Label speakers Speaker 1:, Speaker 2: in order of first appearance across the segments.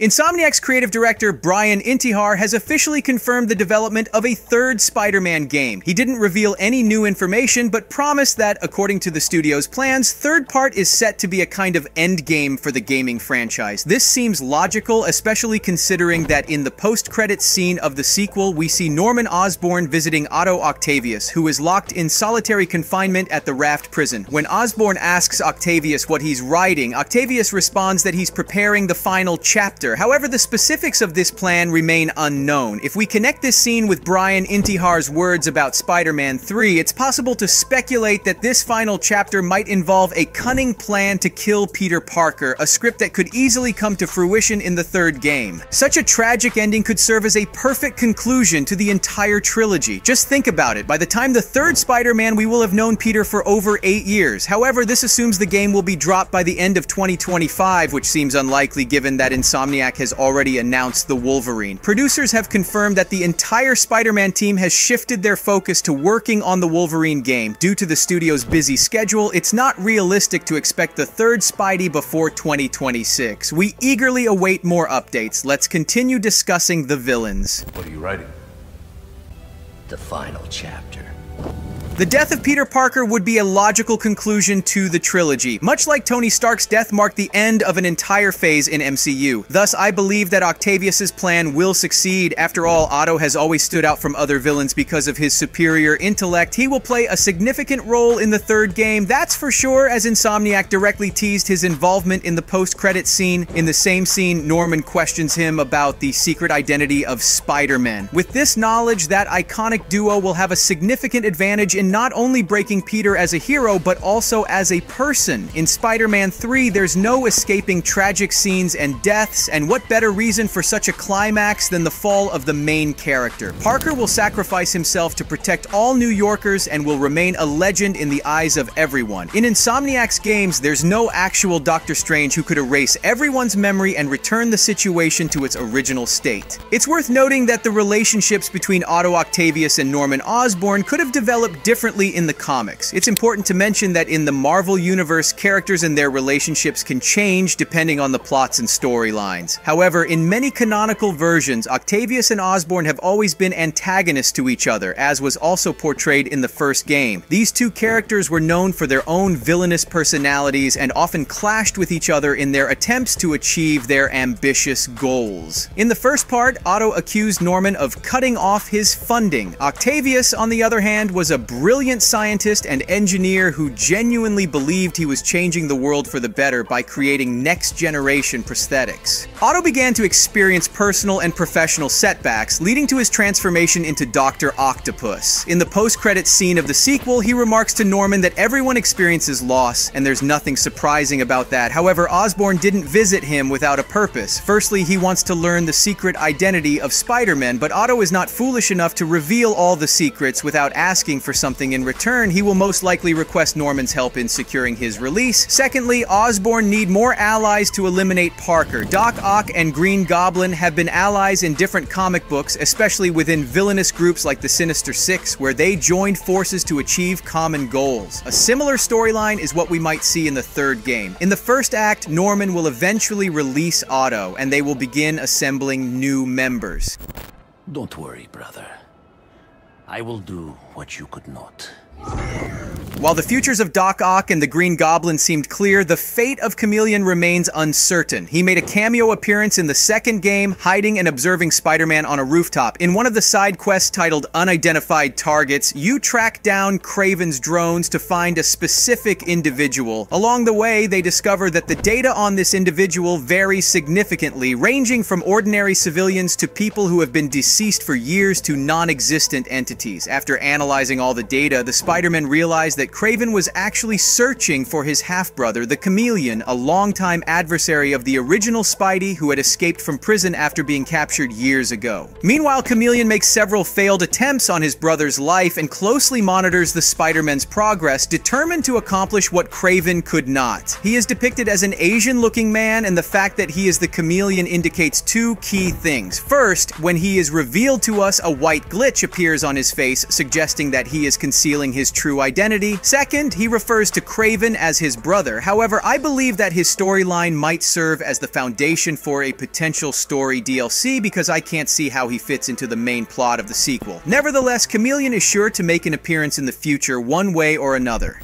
Speaker 1: Insomniac's creative director Brian Intihar has officially confirmed the development of a third Spider-Man game. He didn't reveal any new information, but promised that, according to the studio's plans, third part is set to be a kind of endgame for the gaming franchise. This seems logical, especially considering that in the post-credits scene of the sequel, we see Norman Osborn visiting Otto Octavius, who is locked in solitary confinement at the Raft prison. When Osborn asks Octavius what he's writing, Octavius responds that he's preparing the final chapter However, the specifics of this plan remain unknown. If we connect this scene with Brian Intihar's words about Spider-Man 3, it's possible to speculate that this final chapter might involve a cunning plan to kill Peter Parker, a script that could easily come to fruition in the third game. Such a tragic ending could serve as a perfect conclusion to the entire trilogy. Just think about it. By the time the third Spider-Man, we will have known Peter for over eight years. However, this assumes the game will be dropped by the end of 2025, which seems unlikely given that Insomniac Insomniac has already announced the Wolverine. Producers have confirmed that the entire Spider-Man team has shifted their focus to working on the Wolverine game. Due to the studio's busy schedule, it's not realistic to expect the third Spidey before 2026. We eagerly await more updates. Let's continue discussing the villains.
Speaker 2: What are you writing?
Speaker 3: The final chapter.
Speaker 1: The death of Peter Parker would be a logical conclusion to the trilogy. Much like Tony Stark's death marked the end of an entire phase in MCU. Thus, I believe that Octavius's plan will succeed. After all, Otto has always stood out from other villains because of his superior intellect. He will play a significant role in the third game, that's for sure, as Insomniac directly teased his involvement in the post-credit scene. In the same scene, Norman questions him about the secret identity of Spider-Man. With this knowledge, that iconic duo will have a significant advantage in in not only breaking Peter as a hero, but also as a person. In Spider-Man 3, there's no escaping tragic scenes and deaths, and what better reason for such a climax than the fall of the main character? Parker will sacrifice himself to protect all New Yorkers and will remain a legend in the eyes of everyone. In Insomniac's games, there's no actual Doctor Strange who could erase everyone's memory and return the situation to its original state. It's worth noting that the relationships between Otto Octavius and Norman Osborn could have developed differently differently in the comics. It's important to mention that in the Marvel Universe, characters and their relationships can change depending on the plots and storylines. However, in many canonical versions, Octavius and Osborn have always been antagonists to each other, as was also portrayed in the first game. These two characters were known for their own villainous personalities and often clashed with each other in their attempts to achieve their ambitious goals. In the first part, Otto accused Norman of cutting off his funding. Octavius, on the other hand, was a brilliant scientist and engineer who genuinely believed he was changing the world for the better by creating next generation prosthetics. Otto began to experience personal and professional setbacks, leading to his transformation into Dr. Octopus. In the post-credits scene of the sequel, he remarks to Norman that everyone experiences loss, and there's nothing surprising about that. However, Osborn didn't visit him without a purpose. Firstly, he wants to learn the secret identity of Spider-Man, but Otto is not foolish enough to reveal all the secrets without asking for something something in return, he will most likely request Norman's help in securing his release. Secondly, Osborn need more allies to eliminate Parker. Doc Ock and Green Goblin have been allies in different comic books, especially within villainous groups like the Sinister Six, where they joined forces to achieve common goals. A similar storyline is what we might see in the third game. In the first act, Norman will eventually release Otto, and they will begin assembling new members.
Speaker 3: Don't worry, brother. I will do what you could not.
Speaker 1: While the futures of Doc Ock and the Green Goblin seemed clear, the fate of Chameleon remains uncertain. He made a cameo appearance in the second game, hiding and observing Spider-Man on a rooftop. In one of the side quests titled Unidentified Targets, you track down Kraven's drones to find a specific individual. Along the way, they discover that the data on this individual varies significantly, ranging from ordinary civilians to people who have been deceased for years to non-existent entities. After analyzing all the data, the Spider-Man realized that Kraven was actually searching for his half-brother, the Chameleon, a longtime adversary of the original Spidey who had escaped from prison after being captured years ago. Meanwhile, Chameleon makes several failed attempts on his brother's life and closely monitors the Spider-Man's progress, determined to accomplish what Kraven could not. He is depicted as an Asian-looking man, and the fact that he is the Chameleon indicates two key things. First, when he is revealed to us, a white glitch appears on his face, suggesting that he is concealing his true identity, Second, he refers to Kraven as his brother. However, I believe that his storyline might serve as the foundation for a potential story DLC because I can't see how he fits into the main plot of the sequel. Nevertheless, Chameleon is sure to make an appearance in the future one way or another.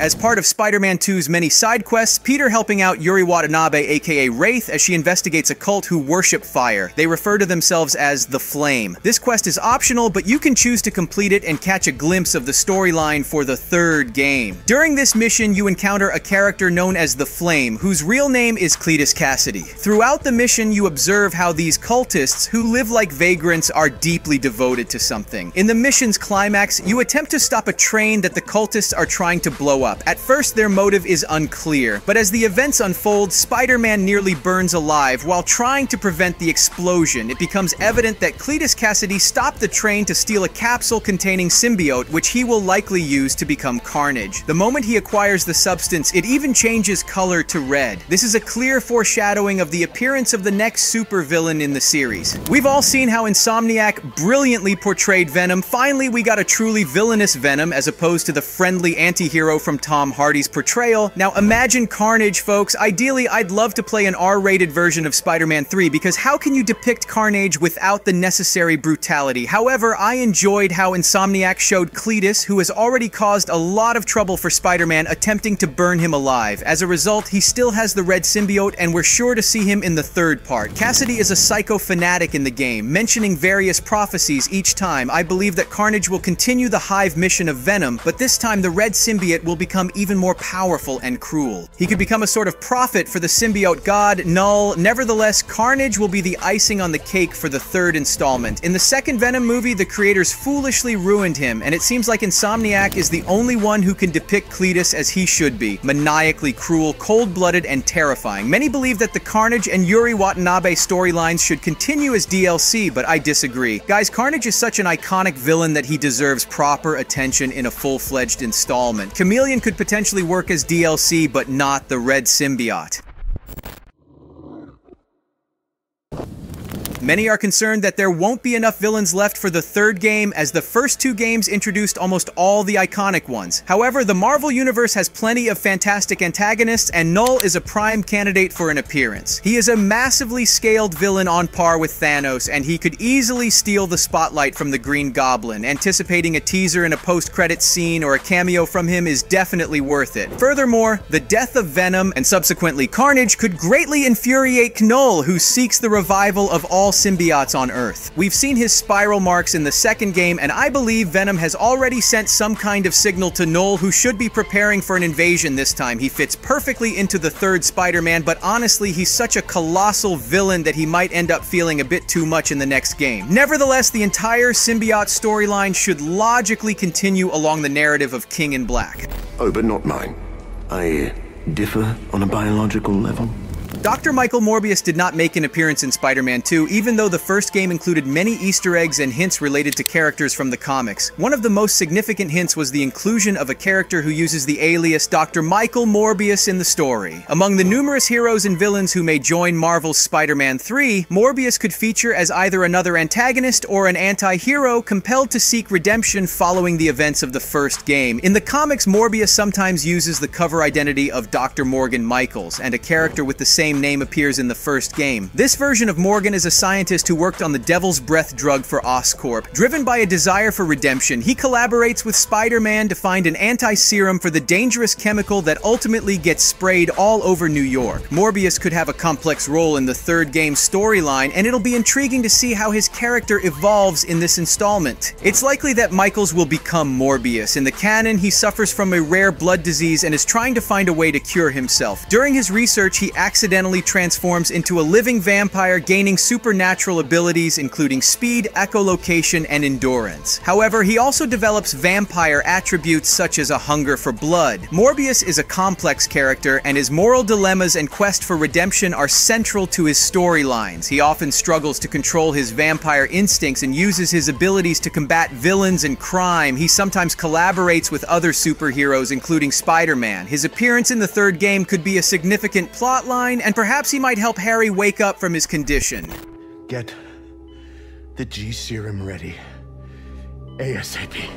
Speaker 1: As part of Spider-Man 2's many side quests, Peter helping out Yuri Watanabe aka Wraith as she investigates a cult who worship fire. They refer to themselves as the Flame. This quest is optional, but you can choose to complete it and catch a glimpse of the storyline for the third game. During this mission, you encounter a character known as the Flame, whose real name is Cletus Kasady. Throughout the mission, you observe how these cultists, who live like vagrants, are deeply devoted to something. In the mission's climax, you attempt to stop a train that the cultists are trying to blow up up. At first, their motive is unclear, but as the events unfold, Spider-Man nearly burns alive while trying to prevent the explosion. It becomes evident that Cletus Kasady stopped the train to steal a capsule containing symbiote, which he will likely use to become Carnage. The moment he acquires the substance, it even changes color to red. This is a clear foreshadowing of the appearance of the next supervillain in the series. We've all seen how Insomniac brilliantly portrayed Venom. Finally, we got a truly villainous Venom as opposed to the friendly anti-hero from Tom Hardy's portrayal. Now imagine Carnage, folks. Ideally, I'd love to play an R-rated version of Spider-Man 3 because how can you depict Carnage without the necessary brutality? However, I enjoyed how Insomniac showed Cletus, who has already caused a lot of trouble for Spider-Man, attempting to burn him alive. As a result, he still has the red symbiote and we're sure to see him in the third part. Kasady is a psycho fanatic in the game, mentioning various prophecies each time. I believe that Carnage will continue the Hive mission of Venom, but this time the red symbiote will become even more powerful and cruel. He could become a sort of prophet for the symbiote god, Knull. Nevertheless, Carnage will be the icing on the cake for the third installment. In the second Venom movie, the creators foolishly ruined him, and it seems like Insomniac is the only one who can depict Cletus as he should be, maniacally cruel, cold-blooded, and terrifying. Many believe that the Carnage and Yuri Watanabe storylines should continue as DLC, but I disagree. Guys, Carnage is such an iconic villain that he deserves proper attention in a full-fledged installment. Chameleon could potentially work as DLC, but not the Red Symbiote. Many are concerned that there won't be enough villains left for the third game as the first two games introduced almost all the iconic ones. However, the Marvel Universe has plenty of fantastic antagonists and Knull is a prime candidate for an appearance. He is a massively scaled villain on par with Thanos and he could easily steal the spotlight from the Green Goblin. Anticipating a teaser in a post-credits scene or a cameo from him is definitely worth it. Furthermore, the death of Venom and subsequently Carnage could greatly infuriate Knull who seeks the revival of all all symbiotes on Earth. We've seen his spiral marks in the second game, and I believe Venom has already sent some kind of signal to Knull who should be preparing for an invasion this time. He fits perfectly into the third Spider-Man, but honestly, he's such a colossal villain that he might end up feeling a bit too much in the next game. Nevertheless, the entire symbiote storyline should logically continue along the narrative of King in Black.
Speaker 2: Oh, but not mine. I differ on a biological level.
Speaker 1: Dr. Michael Morbius did not make an appearance in Spider-Man 2, even though the first game included many Easter eggs and hints related to characters from the comics. One of the most significant hints was the inclusion of a character who uses the alias Dr. Michael Morbius in the story. Among the numerous heroes and villains who may join Marvel's Spider-Man 3, Morbius could feature as either another antagonist or an anti-hero compelled to seek redemption following the events of the first game. In the comics, Morbius sometimes uses the cover identity of Dr. Morgan Michaels, and a character with the same same name appears in the first game. This version of Morgan is a scientist who worked on the Devil's Breath drug for Oscorp. Driven by a desire for redemption, he collaborates with Spider-Man to find an anti-serum for the dangerous chemical that ultimately gets sprayed all over New York. Morbius could have a complex role in the third game's storyline, and it'll be intriguing to see how his character evolves in this installment. It's likely that Michaels will become Morbius. In the canon, he suffers from a rare blood disease and is trying to find a way to cure himself. During his research, he accidentally accidentally transforms into a living vampire gaining supernatural abilities including speed, echolocation, and endurance. However, he also develops vampire attributes such as a hunger for blood. Morbius is a complex character and his moral dilemmas and quest for redemption are central to his storylines. He often struggles to control his vampire instincts and uses his abilities to combat villains and crime. He sometimes collaborates with other superheroes including Spider-Man. His appearance in the third game could be a significant plotline and perhaps he might help Harry wake up from his condition.
Speaker 2: Get
Speaker 4: the G serum ready. ASAP.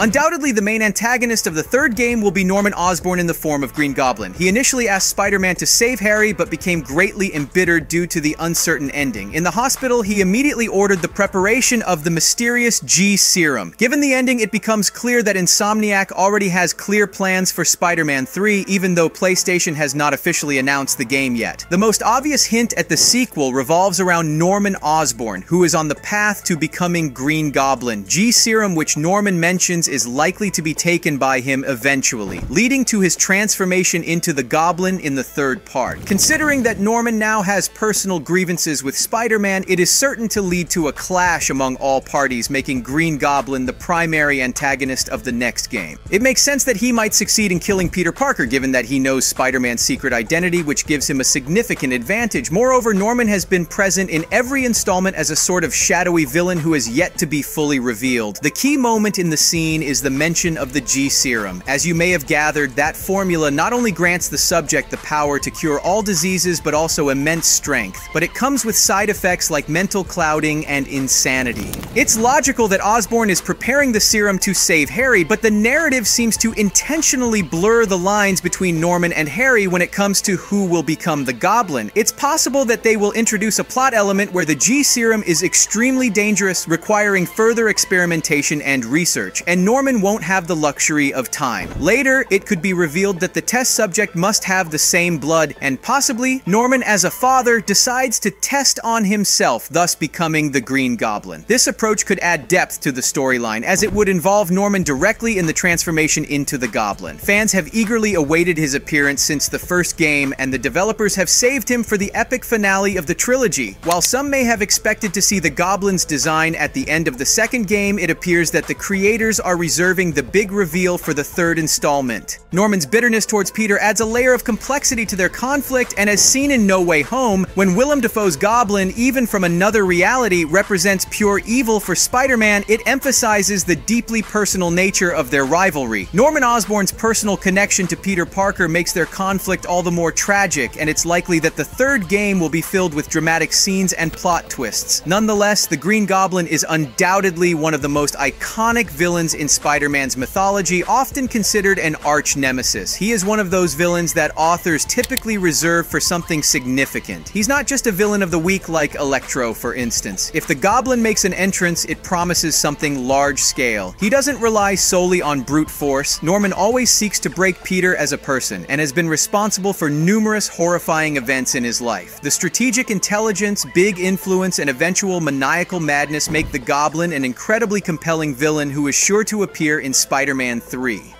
Speaker 1: Undoubtedly, the main antagonist of the third game will be Norman Osborn in the form of Green Goblin. He initially asked Spider-Man to save Harry, but became greatly embittered due to the uncertain ending. In the hospital, he immediately ordered the preparation of the mysterious G Serum. Given the ending, it becomes clear that Insomniac already has clear plans for Spider-Man 3, even though PlayStation has not officially announced the game yet. The most obvious hint at the sequel revolves around Norman Osborn, who is on the path to becoming Green Goblin. G Serum, which Norman mentions is likely to be taken by him eventually, leading to his transformation into the Goblin in the third part. Considering that Norman now has personal grievances with Spider-Man, it is certain to lead to a clash among all parties, making Green Goblin the primary antagonist of the next game. It makes sense that he might succeed in killing Peter Parker, given that he knows Spider-Man's secret identity, which gives him a significant advantage. Moreover, Norman has been present in every installment as a sort of shadowy villain who has yet to be fully revealed. The key moment in the scene scene is the mention of the G serum. As you may have gathered, that formula not only grants the subject the power to cure all diseases but also immense strength, but it comes with side effects like mental clouding and insanity. It's logical that Osborn is preparing the serum to save Harry, but the narrative seems to intentionally blur the lines between Norman and Harry when it comes to who will become the Goblin. It's possible that they will introduce a plot element where the G serum is extremely dangerous, requiring further experimentation and research, and Norman won't have the luxury of time. Later, it could be revealed that the test subject must have the same blood, and possibly, Norman as a father decides to test on himself, thus becoming the Green Goblin. This approach could add depth to the storyline, as it would involve Norman directly in the transformation into the Goblin. Fans have eagerly awaited his appearance since the first game, and the developers have saved him for the epic finale of the trilogy. While some may have expected to see the Goblin's design at the end of the second game, it appears that the creators are reserving the big reveal for the third installment. Norman's bitterness towards Peter adds a layer of complexity to their conflict, and as seen in No Way Home, when Willem Dafoe's Goblin, even from another reality, represents pure evil for Spider-Man, it emphasizes the deeply personal nature of their rivalry. Norman Osborn's personal connection to Peter Parker makes their conflict all the more tragic, and it's likely that the third game will be filled with dramatic scenes and plot twists. Nonetheless, the Green Goblin is undoubtedly one of the most iconic villains in Spider-Man's mythology, often considered an arch nemesis. He is one of those villains that authors typically reserve for something significant. He's not just a villain of the week like Electro, for instance. If the Goblin makes an entrance, it promises something large scale. He doesn't rely solely on brute force. Norman always seeks to break Peter as a person, and has been responsible for numerous horrifying events in his life. The strategic intelligence, big influence, and eventual maniacal madness make the Goblin an incredibly compelling villain who is sure to appear in Spider-Man 3.